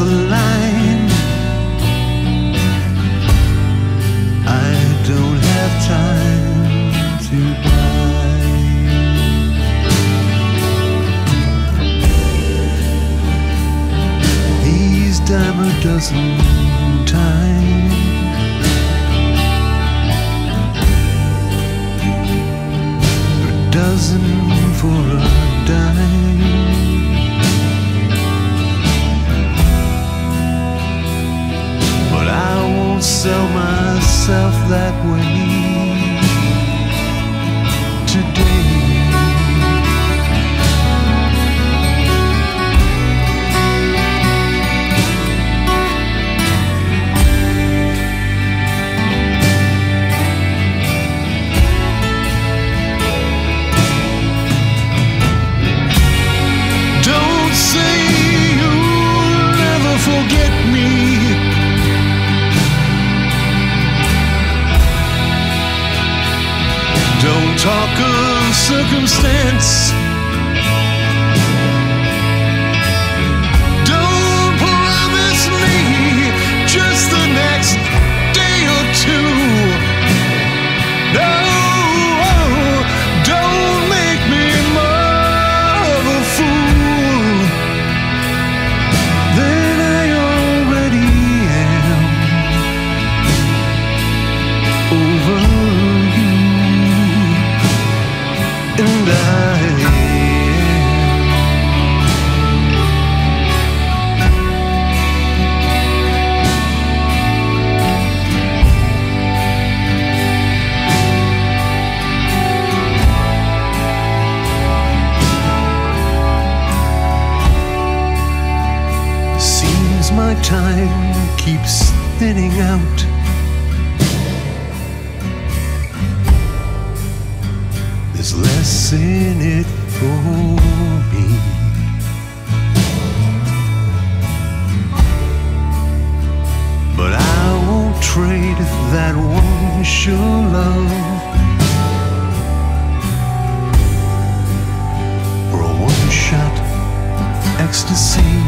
a line I don't have time to buy. These dime a dozen times. A dozen for a dime. Myself that way circumstance. Thinning out. There's less in it for me. But I won't trade that one sure love for a one shot ecstasy.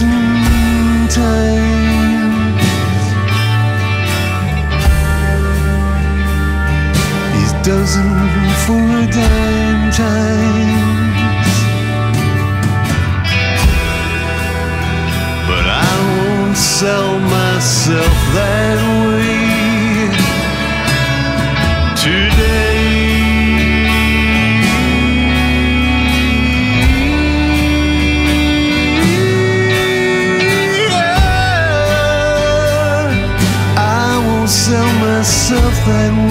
Times. Dozen times. But I won't sell myself that way today.